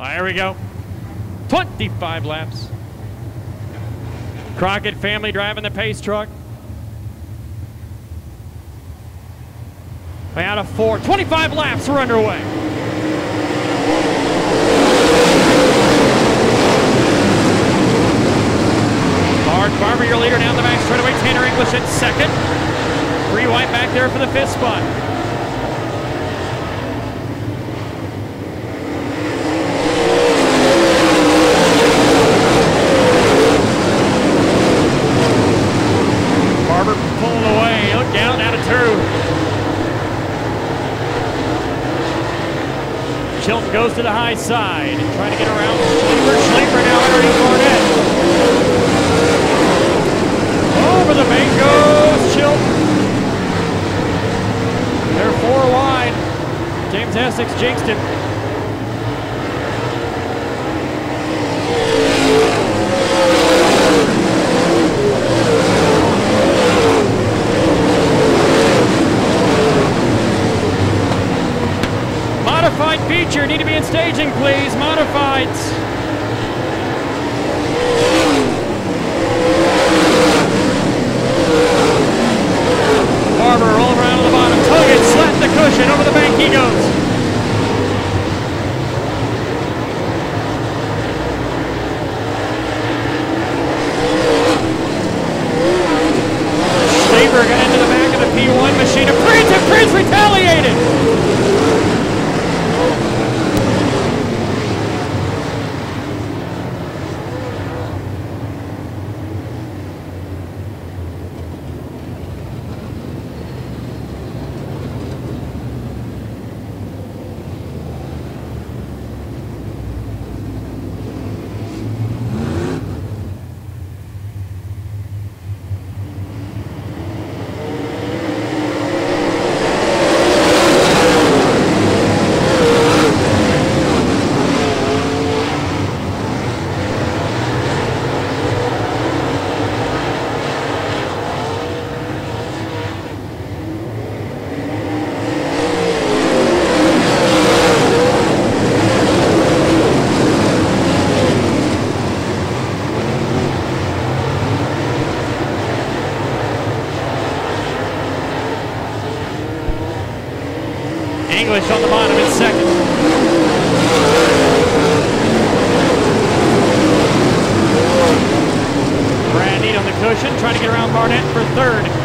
Well, here we go. 25 laps. Crockett family driving the pace truck. Way out of four. 25 laps are underway. Bart Barber, your leader down the back straightaway. Tanner English in second. Bree White back there for the fifth spot. Barber pulling away. Look down out of two. Chilton goes to the high side, trying to get around Schlaper. Schlaper now underneath Barnett. Over the bank goes Chilton. They're four wide. James Essex jinxed him. Modified feature, need to be in staging, please. Modifieds. Barber roll around on the bottom. Tuggett slap the cushion. Over the bank he goes. Schleber got into the back of the P1 machine. Prince, and Prince retaliated. English on the bottom in second. Neat on the cushion, trying to get around Barnett for third.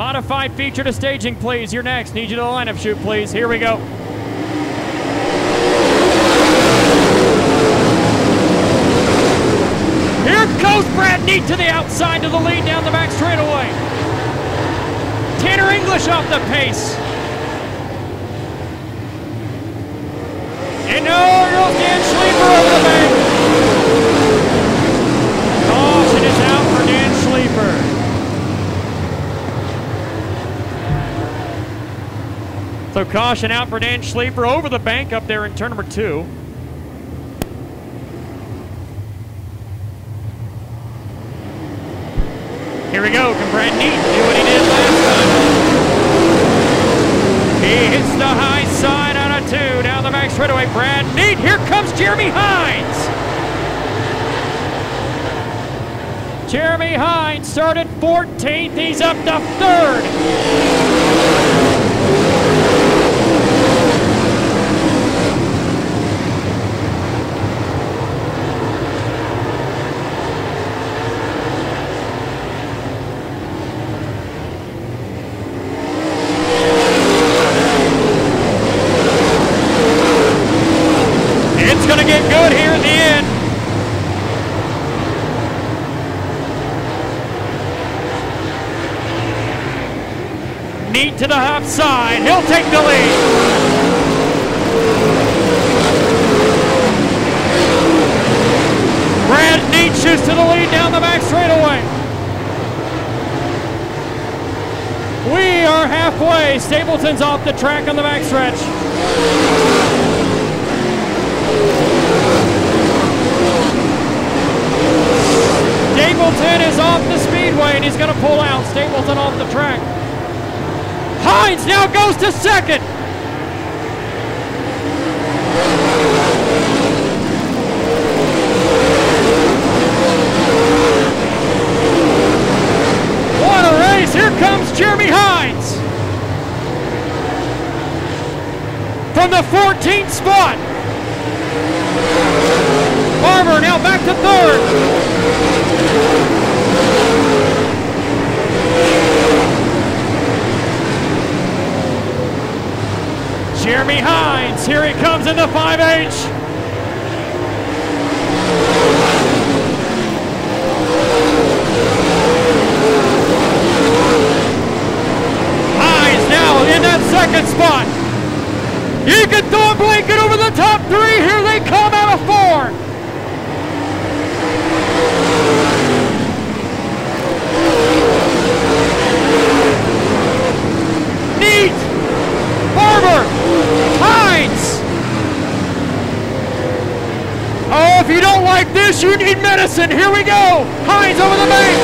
Modified feature to staging, please. You're next. Need you to the lineup shoot, please. Here we go. Here goes Brad Neat to the outside to the lead down the back straightaway. Tanner English off the pace. And now goes Dan Schleifer over the bank. Caution is out for Dan Schleifer. So caution out for Dan Schleifer over the bank up there in turn number two. Here we go. Can Brad Neat do what he did last time? He hits the high side out of two. Down the back straightaway. Brad Neat. Here comes Jeremy Hines. Jeremy Hines started 14th. He's up to third. to the outside. He'll take the lead. Brad Neat to the lead down the back straightaway. We are halfway. Stapleton's off the track on the backstretch. Stapleton is off the speedway and he's going to pull out. Stapleton off the track. Hines now goes to second. What a race! Here comes Jeremy Hines. From the 14th spot. Barber now back to third. Jeremy Hines, here he comes in the 5H. Hines now in that second spot. You can throw a blanket over the top three. Here they come out of four. Neat. Barber. Hines. Oh, if you don't like this, you need medicine. Here we go. Hines over the bank.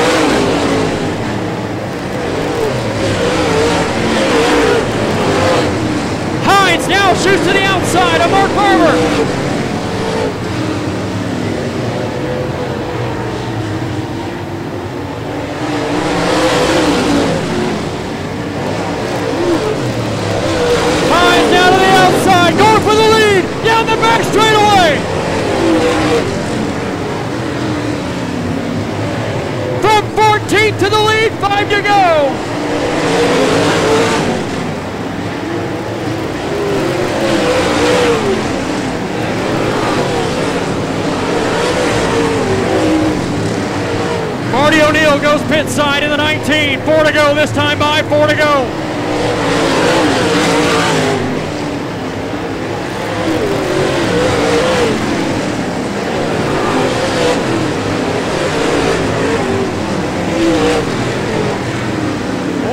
Hines now shoots to the outside of Mark Barber. Hines down to the outside, going for the lead, down the back straightaway. From 14th to the lead, five to Marty O'Neill goes pit side in the 19. Four to go this time by, four to go.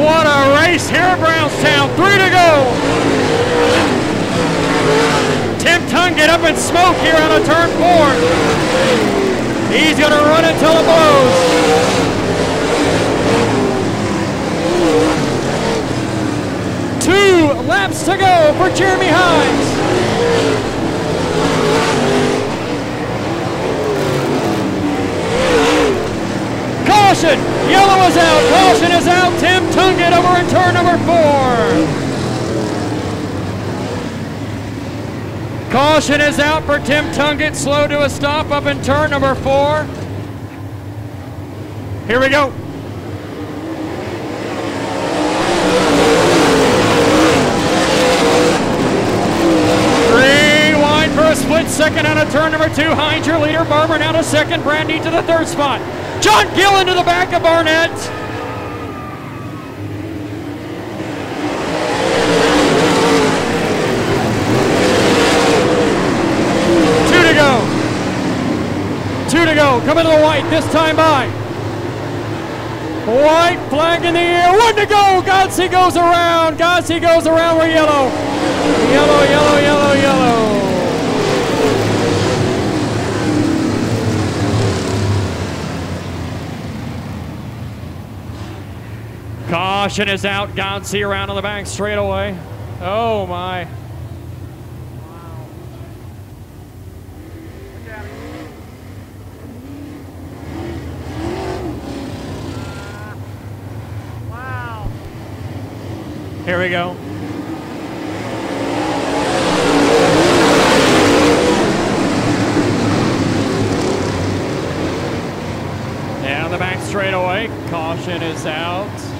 What a race here at Brownstown. Three to go. Tim Tungate up in smoke here on a turn four. He's going to run until it blows. Two laps to go for Jeremy Hines. Caution! Yellow is out. Caution is out. Tim Tungate over in turn number four. Caution is out for Tim Tungate. Slow to a stop up in turn number four. Here we go. Wide for a split second out of turn number two. Hines, your leader. Barber now to second. Brandy to the third spot. John Gill into the back of Barnett. Two to go. Two to go. Coming to the white this time by. White flag in the air. One to go. Godsey goes around. Godsey goes around. We're yellow. Yellow, yellow, yellow, yellow. Caution is out. Godsey around on the back straightaway. Oh my. Wow. Here we go. Down the back straightaway. Caution is out.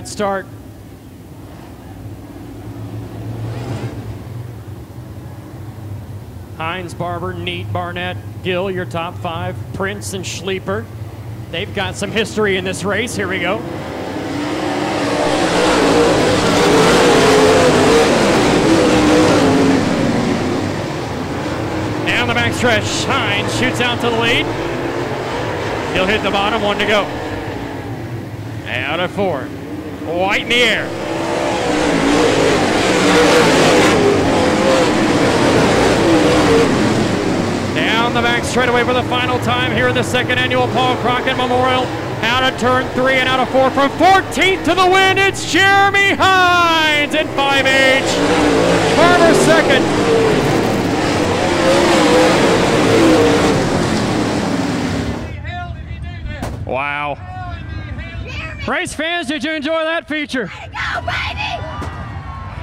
Bad start. Hines, Barber, Neat, Barnett, Gill, your top five. Prince and Schleeper. They've got some history in this race. Here we go. Down the backstretch, Hines shoots out to the lead. He'll hit the bottom, one to go. Out of four. White in the air. Down the back straightaway for the final time here in the second annual Paul Crockett Memorial. Out of turn three and out of four from 14th to the win. It's Jeremy Hines in 5H. Barber second. Race fans, did you enjoy that feature? Go, baby!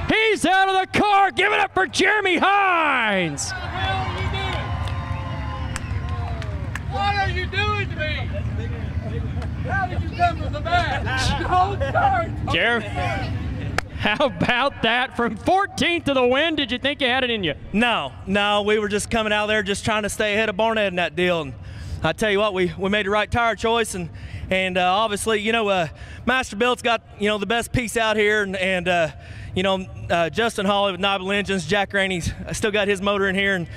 He's out of the car. Give it up for Jeremy Hines. What are you doing to me? How did you come to the back? Hold guard. Jeremy, how about that? From 14th to the win, did you think you had it in you? No, no, we were just coming out there just trying to stay ahead of Barnett in that deal. And I tell you what, we, we made the right tire choice, and and uh, obviously, you know, uh, Masterbuilt's got you know the best piece out here, and, and uh, you know uh, Justin Hawley with Nibel Engines, Jack Rainey's still got his motor in here, and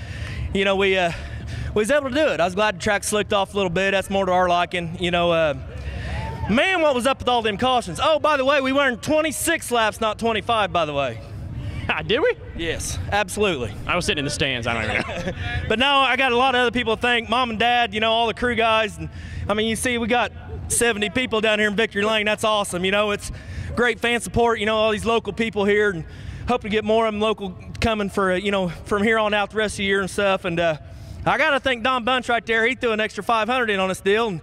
you know we uh, we was able to do it. I was glad the track slicked off a little bit. That's more to our liking, you know. Uh, man, what was up with all them cautions? Oh, by the way, we went 26 laps, not 25. By the way. Ah, did we? Yes, absolutely. I was sitting in the stands. I don't know. But no, I got a lot of other people to thank. Mom and Dad, you know, all the crew guys. And I mean, you see, we got 70 people down here in Victory Lane. That's awesome. You know, it's great fan support. You know, all these local people here, and hope to get more of them local coming for uh, you know from here on out the rest of the year and stuff. And uh, I got to thank Don Bunch right there. He threw an extra 500 in on this deal. And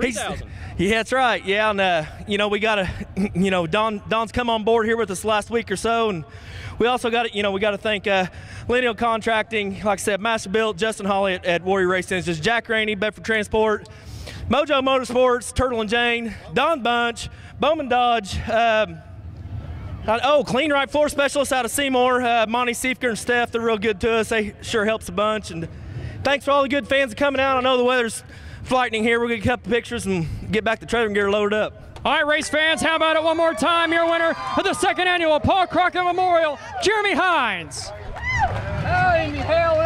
he's 3,000. yeah, that's right. Yeah, and uh, you know we got to, you know, Don Don's come on board here with us last week or so, and we also got to, you know, we got to thank uh, Lineal Contracting, like I said, Masterbuilt, Justin Holly at, at Warrior Race Engines, Jack Rainey, Bedford Transport, Mojo Motorsports, Turtle and Jane, Don Bunch, Bowman Dodge. Um, uh, oh, Clean Right Floor Specialist out of Seymour, uh, Monty Siefker and Steph, they're real good to us. They sure helps a bunch. And thanks for all the good fans coming out. I know the weather's frightening here. We'll get a couple pictures and get back to trailer gear loaded up. All right, race fans, how about it one more time? Your winner of the second annual Paul Crockett Memorial, Jeremy Hines. How in the hell